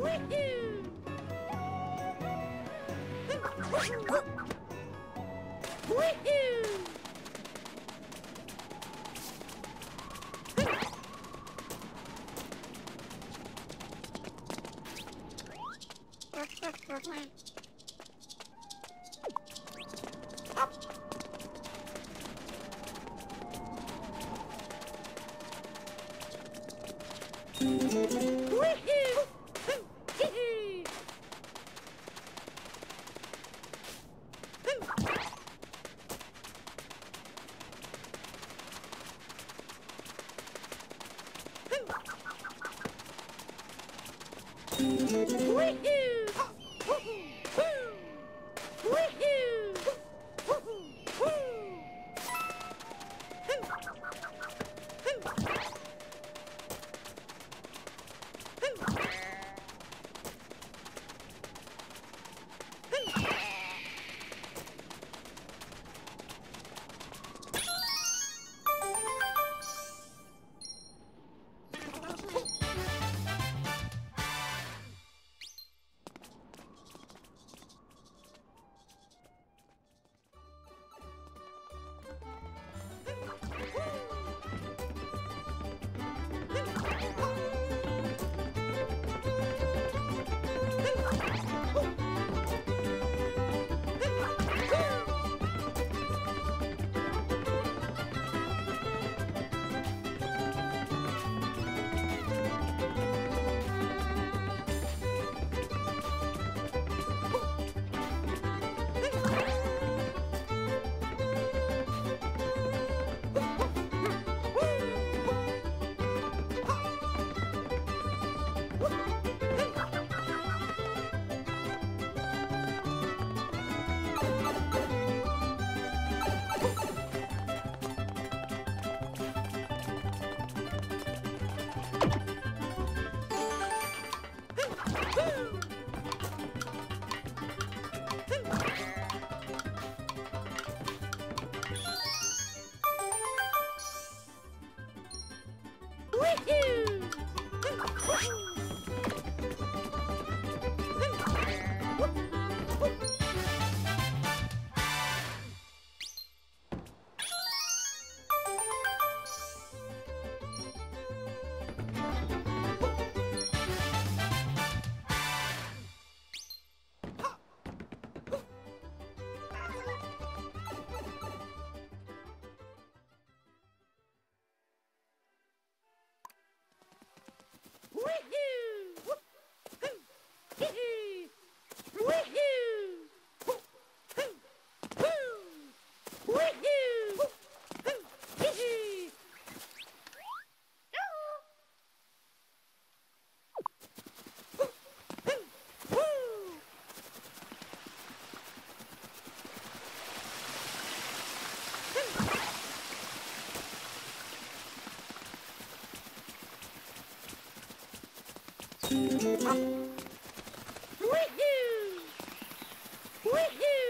Woohoo! Thank you. Woohoo! Woohoo! Woohoo! Woohoo!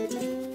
Música